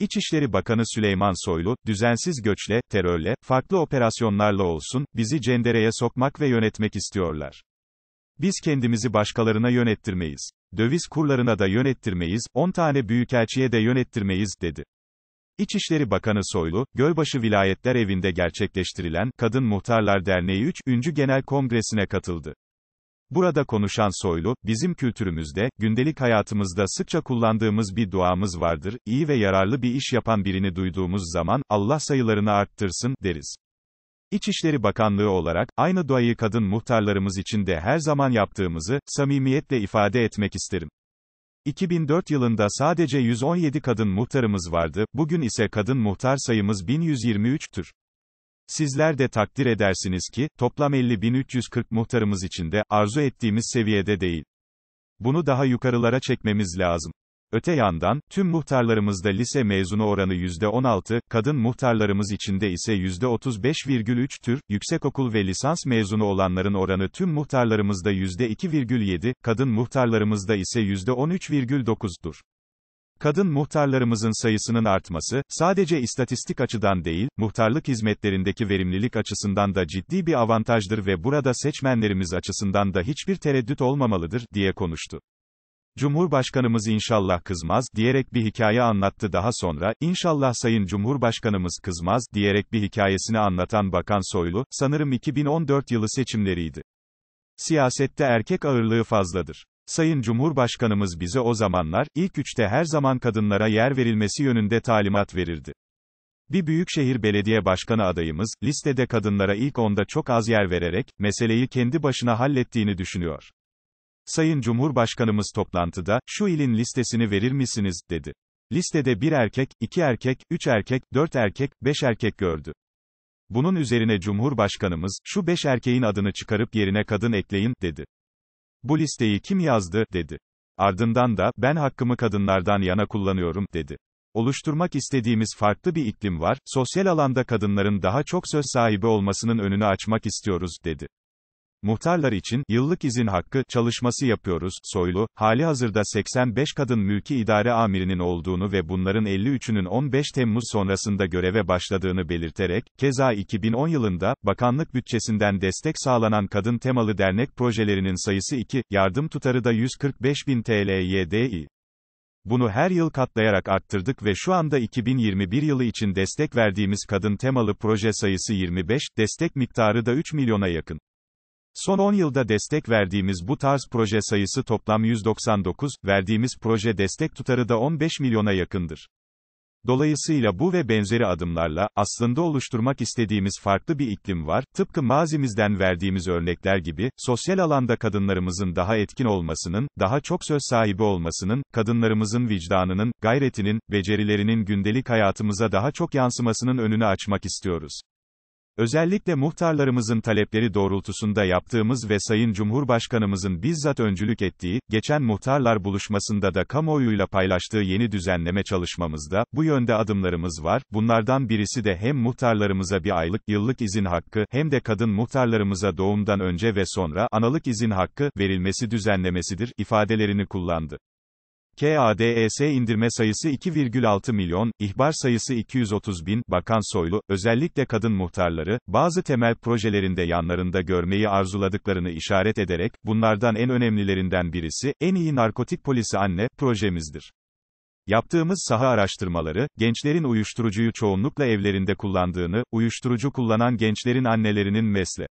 İçişleri Bakanı Süleyman Soylu, düzensiz göçle, terörle, farklı operasyonlarla olsun, bizi cendereye sokmak ve yönetmek istiyorlar. Biz kendimizi başkalarına yönettirmeyiz. Döviz kurlarına da yönettirmeyiz, 10 tane büyükelçiye de yönettirmeyiz, dedi. İçişleri Bakanı Soylu, Gölbaşı Vilayetler Evi'nde gerçekleştirilen Kadın Muhtarlar Derneği 3. Genel Kongresi'ne katıldı. Burada konuşan Soylu, bizim kültürümüzde, gündelik hayatımızda sıkça kullandığımız bir duamız vardır, iyi ve yararlı bir iş yapan birini duyduğumuz zaman, Allah sayılarını arttırsın, deriz. İçişleri Bakanlığı olarak, aynı duayı kadın muhtarlarımız için de her zaman yaptığımızı, samimiyetle ifade etmek isterim. 2004 yılında sadece 117 kadın muhtarımız vardı, bugün ise kadın muhtar sayımız 1123'tür. Sizler de takdir edersiniz ki, toplam 50.340 muhtarımız içinde, arzu ettiğimiz seviyede değil. Bunu daha yukarılara çekmemiz lazım. Öte yandan, tüm muhtarlarımızda lise mezunu oranı %16, kadın muhtarlarımız içinde ise %35,3'tür, yüksekokul ve lisans mezunu olanların oranı tüm muhtarlarımızda %2,7, kadın muhtarlarımızda ise %13,9'dur. Kadın muhtarlarımızın sayısının artması, sadece istatistik açıdan değil, muhtarlık hizmetlerindeki verimlilik açısından da ciddi bir avantajdır ve burada seçmenlerimiz açısından da hiçbir tereddüt olmamalıdır, diye konuştu. Cumhurbaşkanımız inşallah kızmaz, diyerek bir hikaye anlattı daha sonra, inşallah Sayın Cumhurbaşkanımız kızmaz, diyerek bir hikayesini anlatan Bakan Soylu, sanırım 2014 yılı seçimleriydi. Siyasette erkek ağırlığı fazladır. Sayın Cumhurbaşkanımız bize o zamanlar, ilk üçte her zaman kadınlara yer verilmesi yönünde talimat verirdi. Bir büyükşehir belediye başkanı adayımız, listede kadınlara ilk onda çok az yer vererek, meseleyi kendi başına hallettiğini düşünüyor. Sayın Cumhurbaşkanımız toplantıda, şu ilin listesini verir misiniz, dedi. Listede bir erkek, iki erkek, üç erkek, dört erkek, beş erkek gördü. Bunun üzerine Cumhurbaşkanımız, şu beş erkeğin adını çıkarıp yerine kadın ekleyin, dedi. Bu listeyi kim yazdı, dedi. Ardından da, ben hakkımı kadınlardan yana kullanıyorum, dedi. Oluşturmak istediğimiz farklı bir iklim var, sosyal alanda kadınların daha çok söz sahibi olmasının önünü açmak istiyoruz, dedi. Muhtarlar için, yıllık izin hakkı, çalışması yapıyoruz, Soylu, hali hazırda 85 kadın mülki idare amirinin olduğunu ve bunların 53'ünün 15 Temmuz sonrasında göreve başladığını belirterek, keza 2010 yılında, bakanlık bütçesinden destek sağlanan kadın temalı dernek projelerinin sayısı 2, yardım tutarı da 145 bin TL'ye Bunu her yıl katlayarak arttırdık ve şu anda 2021 yılı için destek verdiğimiz kadın temalı proje sayısı 25, destek miktarı da 3 milyona yakın. Son 10 yılda destek verdiğimiz bu tarz proje sayısı toplam 199, verdiğimiz proje destek tutarı da 15 milyona yakındır. Dolayısıyla bu ve benzeri adımlarla, aslında oluşturmak istediğimiz farklı bir iklim var, tıpkı mazimizden verdiğimiz örnekler gibi, sosyal alanda kadınlarımızın daha etkin olmasının, daha çok söz sahibi olmasının, kadınlarımızın vicdanının, gayretinin, becerilerinin gündelik hayatımıza daha çok yansımasının önünü açmak istiyoruz. Özellikle muhtarlarımızın talepleri doğrultusunda yaptığımız ve Sayın Cumhurbaşkanımızın bizzat öncülük ettiği, geçen muhtarlar buluşmasında da kamuoyuyla paylaştığı yeni düzenleme çalışmamızda, bu yönde adımlarımız var, bunlardan birisi de hem muhtarlarımıza bir aylık, yıllık izin hakkı, hem de kadın muhtarlarımıza doğumdan önce ve sonra, analık izin hakkı, verilmesi düzenlemesidir, ifadelerini kullandı. KADES indirme sayısı 2,6 milyon, ihbar sayısı 230 bin, Bakan Soylu, özellikle kadın muhtarları, bazı temel projelerinde yanlarında görmeyi arzuladıklarını işaret ederek, bunlardan en önemlilerinden birisi, en iyi narkotik polisi anne, projemizdir. Yaptığımız saha araştırmaları, gençlerin uyuşturucuyu çoğunlukla evlerinde kullandığını, uyuşturucu kullanan gençlerin annelerinin mesle